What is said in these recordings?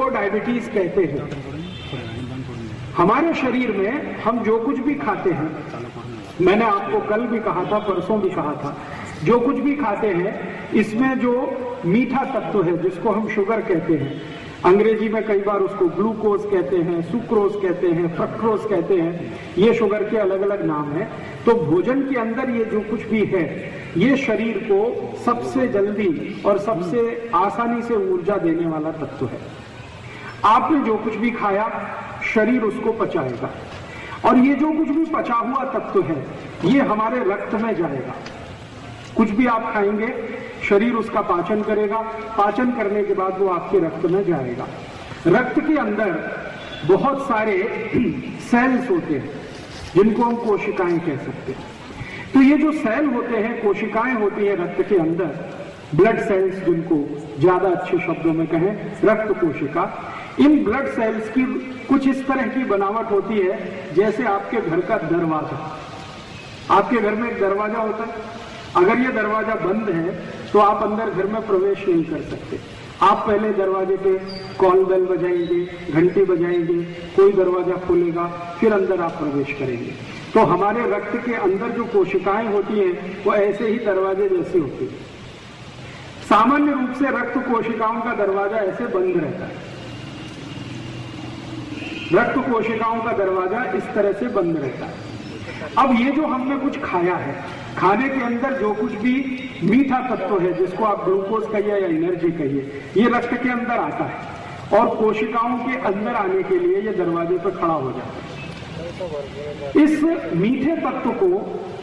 को डायबिटीज़ कहते हैं। हमारे शरीर में हम जो कुछ भी खाते हैं, मैंने आपको कल भी कहा था, परसों भी कहा था, जो कुछ भी खाते हैं, इसमें जो मीठा तत्व है, जिसको हम शुगर कहते हैं, अंग्रेज़ी में कई बार उसको ग्लूकोज कहते हैं सुक्रोज कहते हैं फ्रक्ट्रोज कहते हैं, ये शुगर के अलग अलग नाम है। तो भोजन के अंदर ये जो कुछ भी है, ये शरीर को सबसे जल्दी और सबसे आसानी से ऊर्जा देने वाला तत्व है। आपने जो कुछ भी खाया, शरीर उसको पचाएगा। और ये जो कुछ भी पचा हुआ तत्व है, ये हमारे रक्त में जाएगा। कुछ भी आप खाएँगे, शरीर उसका पाचन करेगा। पाचन करने के बाद वो आपके रक्त में जाएगा। रक्त के अंदर बहुत सारे सेल्स होते हैं, जिनको हम कोशिकाएँ कह सकते हैं। तो ये जो सेल होते हैं, कोशिकाएँ होती है रक्त के अंदर, ब्लड सेल्स जिनको ज़्यादा अच्छे शब्दों में कहें, रक्त कोशिका इन ब्लड सेल्स की कुछ इस तरह की बनावट होती है, जैसे आपके घर का दरवाज़ा। आपके घर में एक दरवाज़ा होता है। अगर ये दरवाज़ा बंद है तो आप अंदर घर में प्रवेश नहीं कर सकते। आप पहले दरवाजे पे कॉल बेल बजाएँगे, घंटी बजाएँगे, कोई दरवाज़ा खोलेगा, फिर अंदर आप प्रवेश करेंगे। तो हमारे रक्त के अंदर जो कोशिकाएँ होती हैं, वो ऐसे ही दरवाजे जैसे होती है। सामान्य रूप से रक्त कोशिकाओं का दरवाज़ा ऐसे बंद रहता है। रक्त कोशिकाओं का दरवाज़ा इस तरह से बंद रहता है। अब ये जो हमने कुछ खाया है, खाने के अंदर जो कुछ भी मीठा तत्व है, जिसको आप ग्लूकोज कहिए या एनर्जी कहिए, ये रक्त के अंदर आता है और कोशिकाओं के अंदर आने के लिए ये दरवाजे पर खड़ा हो जाता है। इस मीठे तत्व को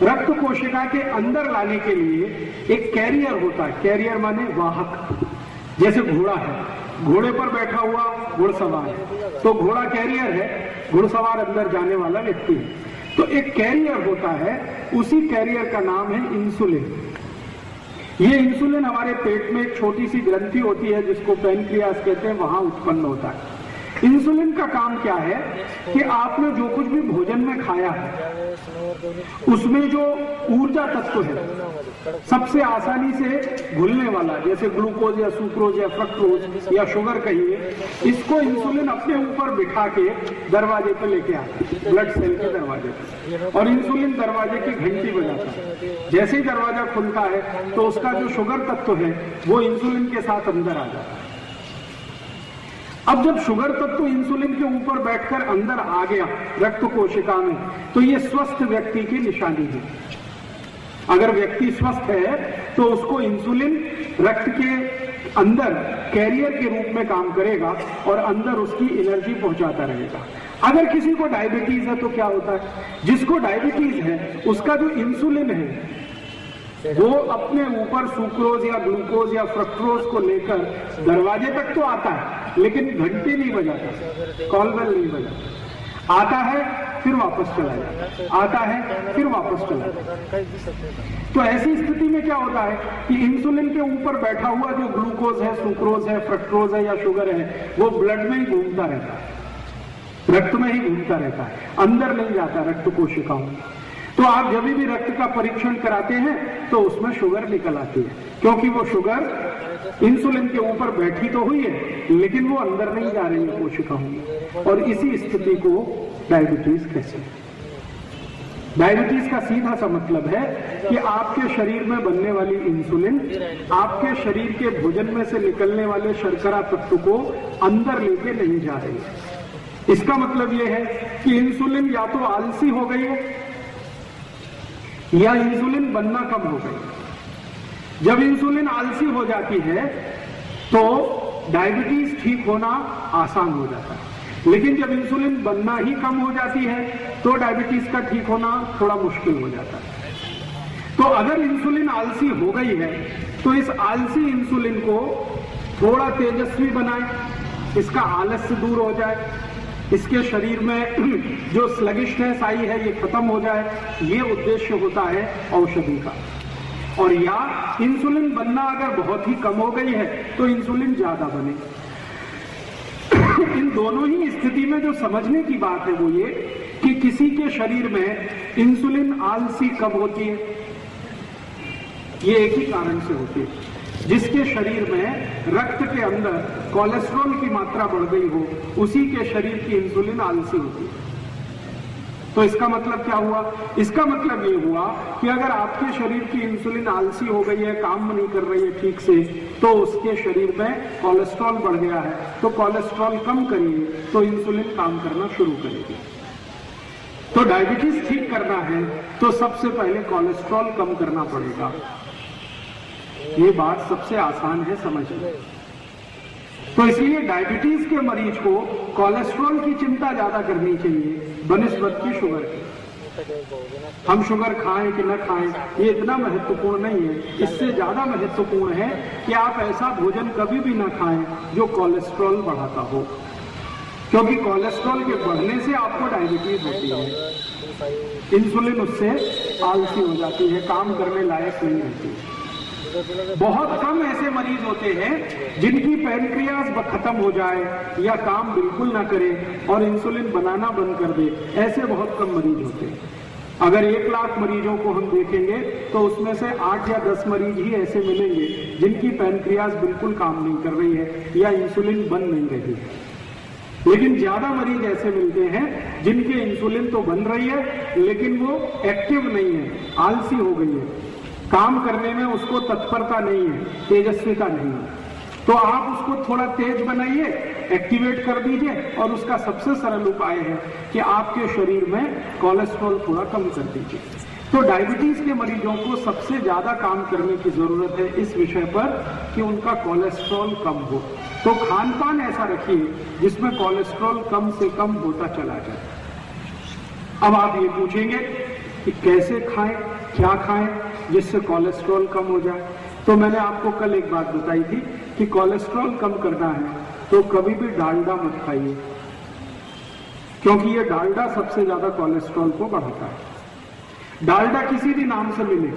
रक्त कोशिका के अंदर लाने के लिए एक कैरियर होता है। कैरियर माने वाहक, जैसे घोड़ा है। घोड़े पर बैठा हुआ घुड़सवार तो घोड़ा कैरियर है, घुड़सवार अंदर जाने वाला व्यक्ति है। तो एक कैरियर होता है, उसी कैरियर का नाम है इंसुलिन ये इंसुलिन हमारे पेट में एक छोटी सी ग्रंथि होती है, जिसको पेनक्रियास कहते हैं, वहाँ उत्पन्न होता है। इंसुलिन का काम क्या है कि आपने जो कुछ भी भोजन में खाया है, उसमें जो ऊर्जा तत्व है, सबसे आसानी से घुलने वाला, जैसे ग्लूकोज या सुक्रोज या फ्रक्टोज या शुगर कहिए, इसको इंसुलिन अपने ऊपर बिठा के दरवाजे पे लेके आता है ब्लड सेल के दरवाजे पे। और इंसुलिन दरवाजे की घंटी बजाता है। जैसे ही दरवाज़ा खुलता है तो उसका जो शुगर तत्व है, वो इंसुलिन के साथ अंदर आ जाता है। अब जब शुगर तत्व तो इंसुलिन के ऊपर बैठकर अंदर आ गया रक्त कोशिका में तो ये स्वस्थ व्यक्ति की निशानी है। अगर व्यक्ति स्वस्थ है तो उसको इंसुलिन रक्त के अंदर कैरियर के रूप में काम करेगा और अंदर उसकी एनर्जी पहुंचाता रहेगा। अगर किसी को डायबिटीज़ है तो क्या होता है? जिसको डायबिटीज़ है, उसका जो इंसुलिन है, वो अपने ऊपर सुक्रोज या ग्लूकोज या फ्रक्ट्रोज को लेकर दरवाजे तक तो आता है। लेकिन घंटी नहीं बजाता कॉल बेल नहीं बजाता आता है, फिर वापस चला जाता आता है, फिर वापस चला जाता तो ऐसी स्थिति में क्या होता है कि इंसुलिन के ऊपर बैठा हुआ जो ग्लूकोज है सुक्रोज है फ्रक्ट्रोज है या शुगर है, वो ब्लड में ही घूमता रहता है। रक्त में ही घूमता रहता है। अंदर नहीं जाता रक्त कोशिकाओं में। तो आप जब भी रक्त का परीक्षण कराते हैं तो उसमें शुगर निकल आती है। क्योंकि वो शुगर इंसुलिन के ऊपर बैठी तो हुई है, लेकिन वो अंदर नहीं जा रही है कोशिकाओं में। और इसी स्थिति को डायबिटीज़ हैं। डायबिटीज़ का सीधा सा मतलब है कि आपके शरीर में बनने वाली इंसुलिन आपके शरीर के भोजन में से निकलने वाले शर्करा तत्व को अंदर लेके नहीं जा रही है। इसका मतलब यह है कि इंसुलिन या तो आलसी हो गई है या इंसुलिन बनना कम हो गई जब इंसुलिन आलसी हो जाती है तो डायबिटीज़ ठीक होना आसान हो जाता है। लेकिन जब इंसुलिन बनना ही कम हो जाती है तो डायबिटीज़ का ठीक होना थोड़ा मुश्किल हो जाता है। तो अगर इंसुलिन आलसी हो गई है तो इस आलसी इंसुलिन को थोड़ा तेजस्वी बनाए, इसका आलस्य दूर हो जाए इसके शरीर में जो स्लगिशनेस आई है, ये खत्म हो जाए, ये उद्देश्य होता है औषधि का। और या इंसुलिन बनना अगर बहुत ही कम हो गई है तो इंसुलिन ज़्यादा बने। इन दोनों ही स्थिति में जो समझने की बात है वो ये कि किसी के शरीर में इंसुलिन आलसी कब होती है, ये एक ही कारण से होती है। जिसके शरीर में रक्त के अंदर कोलेस्ट्रॉल की मात्रा बढ़ गई हो, उसी के शरीर की इंसुलिन आलसी होती है। तो इसका मतलब क्या हुआ? इसका मतलब ये हुआ कि अगर आपके शरीर की इंसुलिन आलसी हो गई है, काम नहीं कर रही है ठीक से तो उसके शरीर में कोलेस्ट्रॉल बढ़ गया है। तो कोलेस्ट्रॉल कम करिए तो इंसुलिन काम करना शुरू करेगी तो डायबिटीज़ ठीक करना है तो सबसे पहले कोलेस्ट्रॉल कम करना पड़ेगा। ये बात सबसे आसान है समझना तो इसलिए डायबिटीज़ के मरीज़ को कोलेस्ट्रॉल की चिंता ज़्यादा करनी चाहिए, बनस्बत की शुगर की। हम शुगर खाएँ कि न खाएँ, ये इतना महत्वपूर्ण नहीं है। इससे ज़्यादा महत्वपूर्ण है कि आप ऐसा भोजन कभी भी न खाएँ जो कोलेस्ट्रॉल बढ़ाता हो। क्योंकि कोलेस्ट्रॉल के बढ़ने से आपको डायबिटीज़ होती है। इंसुलिन उससे आलसी हो जाती है, काम करने लायक नहीं रहती। बहुत कम ऐसे मरीज़ होते हैं जिनकी पेनक्रियाज खत्म हो जाए या काम बिल्कुल ना करे और इंसुलिन बनाना बंद कर दे, ऐसे बहुत कम मरीज़ होते हैं। अगर एक लाख मरीजों को हम देखेंगे तो उसमें से आठ या दस मरीज़ ही ऐसे मिलेंगे जिनकी पेनक्रियाज बिल्कुल काम नहीं कर रही है या इंसुलिन बन नहीं रही है। लेकिन ज़्यादा मरीज़ ऐसे मिलते हैं जिनके इंसुलिन तो बन रही है, लेकिन वो एक्टिव नहीं है, आलसी हो गई है। काम करने में उसको तत्परता नहीं है तेजस्विता नहीं है। तो आप उसको थोड़ा तेज बनाइए एक्टिवेट कर दीजिए और उसका सबसे सरल उपाय है कि आपके शरीर में कोलेस्ट्रॉल थोड़ा कम कर दीजिए। तो डायबिटीज़ के मरीजों को सबसे ज़्यादा काम करने की ज़रूरत है इस विषय पर कि उनका कोलेस्ट्रॉल कम हो। तो खान पान ऐसा रखिए जिसमें कोलेस्ट्रॉल कम से कम होता चला जाए। अब आप ये पूछेंगे कि कैसे खाएँ, क्या खाएँ? जिससे कोलेस्ट्रॉल कम हो जाए। तो मैंने आपको कल एक बात बताई थी कि कोलेस्ट्रॉल कम करना है तो कभी भी डालडा मत खाइए। क्योंकि ये डालडा सबसे ज़्यादा कोलेस्ट्रॉल को बढ़ाता है। डालडा किसी भी नाम से मिले,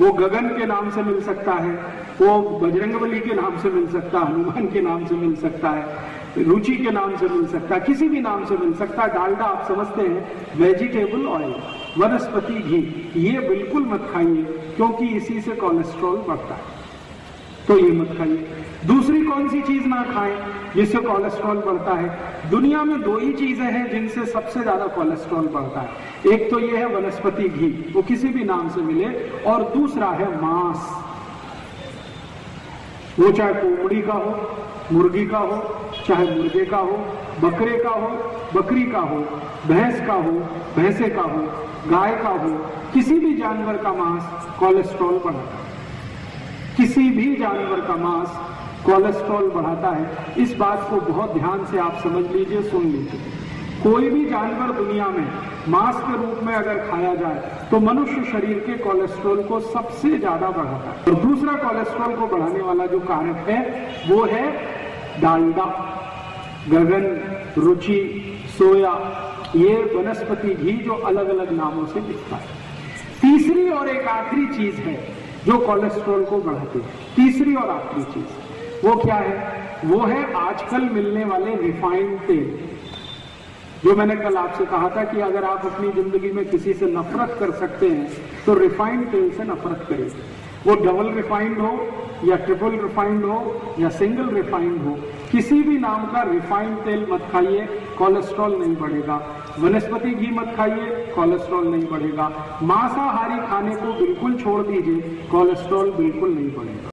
वो गगन के नाम से मिल सकता है, वो बजरंगबली के नाम से मिल सकता है, हनुमान के नाम से मिल सकता है, रुचि के नाम से मिल सकता है, किसी भी नाम से मिल सकता है। डालडा आप समझते हैं वेजिटेबल ऑयल वनस्पति घी ये बिल्कुल मत खाइए, क्योंकि इसी से कोलेस्ट्रॉल बढ़ता है। तो ये मत खाइए। दूसरी कौन सी चीज़ ना खाएँ, जिससे कोलेस्ट्रॉल बढ़ता है? दुनिया में दो ही चीज़ें हैं जिनसे सबसे ज़्यादा कोलेस्ट्रॉल बढ़ता है। एक तो ये है वनस्पति घी, वो किसी भी नाम से मिले, और दूसरा है मांस। वो चाहे कोमड़ी का हो, मुर्गी का हो चाहे मुर्गे का हो, बकरे का हो, बकरी का हो, भैंस का हो, भैंसे का हो, गाय का हो, किसी भी जानवर का मांस कोलेस्ट्रॉल बढ़ाता है। किसी भी जानवर का मांस कोलेस्ट्रॉल बढ़ाता है। इस बात को बहुत ध्यान से आप समझ लीजिए, सुन लीजिए। कोई भी जानवर दुनिया में मांस के रूप में अगर खाया जाए तो मनुष्य शरीर के कोलेस्ट्रॉल को सबसे ज़्यादा बढ़ाता है। और दूसरा कोलेस्ट्रॉल को बढ़ाने वाला जो कारक है, वो है डालडा, गगन, रुचि, सोया, ये वनस्पति भी जो अलग अलग नामों से दिखता है। तीसरी और एक आखिरी चीज़ है जो कोलेस्ट्रॉल को बढ़ाती है। तीसरी और आखिरी चीज़। वो क्या है? वो है आजकल मिलने वाले रिफाइंड तेल। जो मैंने कल आपसे कहा था कि अगर आप अपनी ज़िंदगी में किसी से नफरत कर सकते हैं तो रिफाइंड तेल से नफरत करें वो डबल रिफाइंड हो या ट्रिपल रिफाइंड हो, या सिंगल रिफाइंड हो, किसी भी नाम का रिफाइंड तेल मत खाइए कोलेस्ट्रॉल नहीं बढ़ेगा। वनस्पति घी मत खाइए कोलेस्ट्रॉल नहीं बढ़ेगा। मांसाहारी खाने को बिल्कुल छोड़ दीजिए कोलेस्ट्रॉल बिल्कुल नहीं बढ़ेगा।